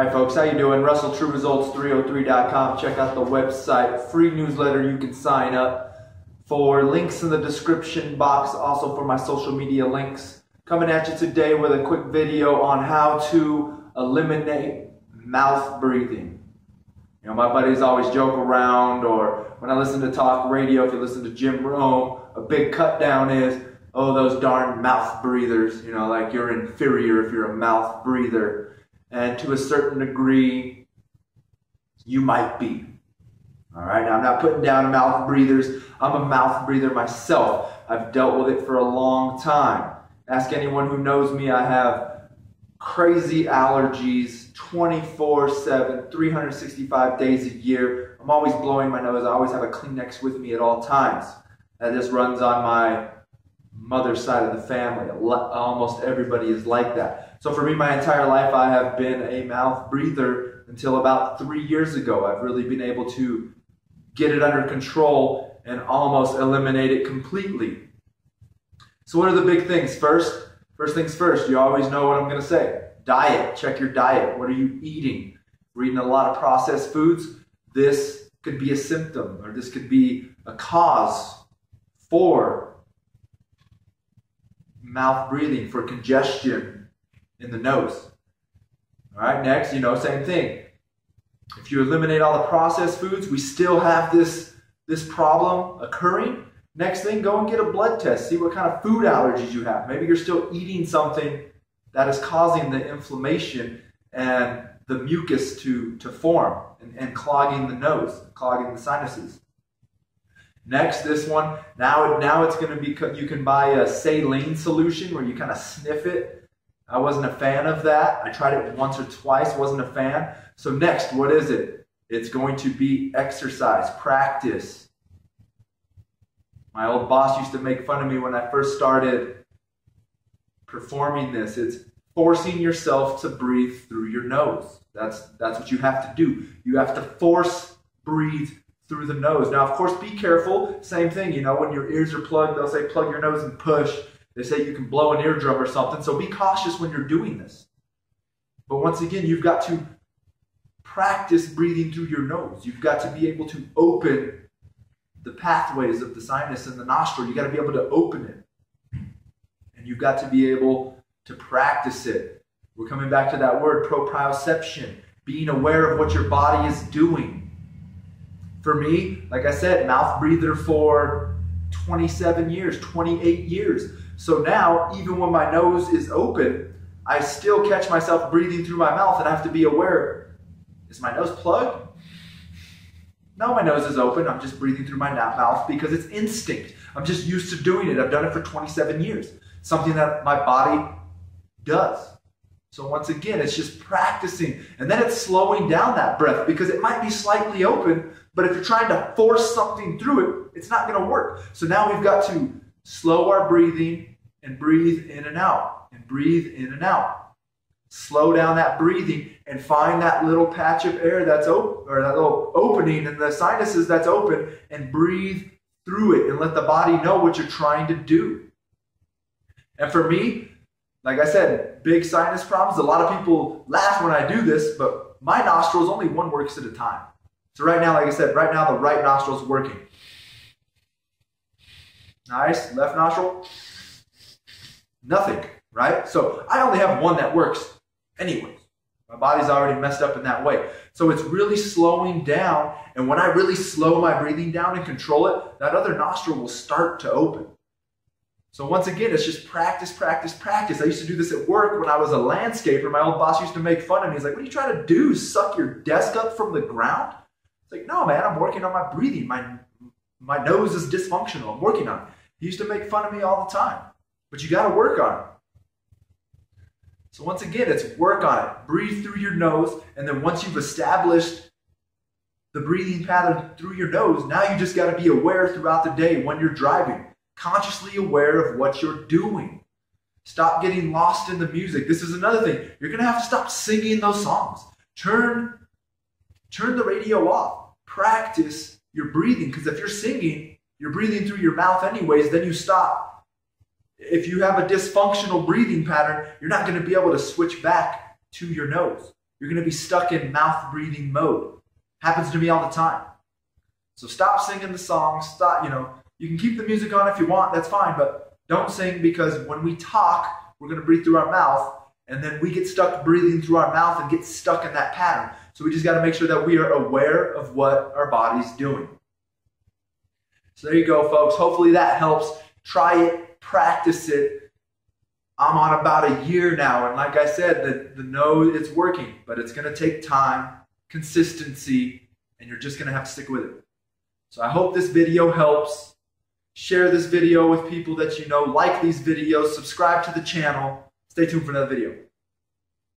All right, folks, how you doing? RussellTruResults303.com. Check out the website. Free newsletter. You can sign up for links in the description box. Also for my social media links. Coming at you today with a quick video on how to eliminate mouth breathing. You know, my buddies always joke around, or when I listen to talk radio, if you listen to Jim Rome, a big cut down is, oh, those darn mouth breathers. You know, like you're inferior if you're a mouth breather and to a certain degree, you might be. All right, now I'm not putting down mouth breathers. I'm a mouth breather myself. I've dealt with it for a long time. Ask anyone who knows me, I have crazy allergies 24 7, 365 days a year. I'm always blowing my nose. I always have a Kleenex with me at all times. That just runs on my mother's side of the family. Almost everybody is like that. So for me, my entire life, I have been a mouth breather until about three years ago. I've really been able to get it under control and almost eliminate it completely. So what are the big things? First, first things first, you always know what I'm going to say. Diet. Check your diet. What are you eating? We're eating a lot of processed foods. This could be a symptom or this could be a cause for mouth breathing, for congestion, in the nose. All right, next, you know, same thing. If you eliminate all the processed foods, we still have this, this problem occurring. Next thing, go and get a blood test. See what kind of food allergies you have. Maybe you're still eating something that is causing the inflammation and the mucus to, to form and, and clogging the nose, clogging the sinuses. Next, this one, now, now it's going to be, you can buy a saline solution where you kind of sniff it I wasn't a fan of that. I tried it once or twice, wasn't a fan. So, next, what is it? It's going to be exercise, practice. My old boss used to make fun of me when I first started performing this. It's forcing yourself to breathe through your nose. That's, that's what you have to do. You have to force breathe through the nose. Now, of course, be careful. Same thing, you know, when your ears are plugged, they'll say plug your nose and push. They say you can blow an eardrum or something, so be cautious when you're doing this. But once again, you've got to practice breathing through your nose. You've got to be able to open the pathways of the sinus and the nostril. You've got to be able to open it. And you've got to be able to practice it. We're coming back to that word, proprioception, being aware of what your body is doing. For me, like I said, mouth breather for 27 years, 28 years. So now, even when my nose is open, I still catch myself breathing through my mouth and I have to be aware is my nose plugged? No, my nose is open. I'm just breathing through my mouth because it's instinct. I'm just used to doing it. I've done it for 27 years. Something that my body does. So once again, it's just practicing. And then it's slowing down that breath because it might be slightly open, but if you're trying to force something through it, it's not going to work. So now we've got to slow our breathing, and breathe in and out and breathe in and out. Slow down that breathing and find that little patch of air that's open or that little opening in the sinuses that's open and breathe through it and let the body know what you're trying to do. And for me, like I said, big sinus problems. A lot of people laugh when I do this, but my nostrils only one works at a time. So right now, like I said, right now the right nostril is working. Nice, left nostril. Nothing, right? So I only have one that works anyways. My body's already messed up in that way. So it's really slowing down. And when I really slow my breathing down and control it, that other nostril will start to open. So once again, it's just practice, practice, practice. I used to do this at work when I was a landscaper. My old boss used to make fun of me. He's like, what are you trying to do? Suck your desk up from the ground? It's like, no, man, I'm working on my breathing. My, my nose is dysfunctional. I'm working on it. He used to make fun of me all the time. But you got to work on it. So once again, it's work on it. Breathe through your nose, and then once you've established the breathing pattern through your nose, now you just got to be aware throughout the day when you're driving, consciously aware of what you're doing. Stop getting lost in the music. This is another thing. You're going to have to stop singing those songs. Turn turn the radio off. Practice your breathing because if you're singing, you're breathing through your mouth anyways, then you stop if you have a dysfunctional breathing pattern, you're not going to be able to switch back to your nose. you're going to be stuck in mouth breathing mode. Happens to me all the time. So stop singing the song. Stop, you know, you can keep the music on if you want, that's fine, but don't sing because when we talk, we're going to breathe through our mouth and then we get stuck breathing through our mouth and get stuck in that pattern. So we just got to make sure that we are aware of what our body's doing. So there you go, folks. Hopefully that helps. Try it, practice it. I'm on about a year now, and like I said, the, the know it's working, but it's to take time, consistency, and you're just to have to stick with it. So I hope this video helps. Share this video with people that you know. Like these videos. Subscribe to the channel. Stay tuned for another video.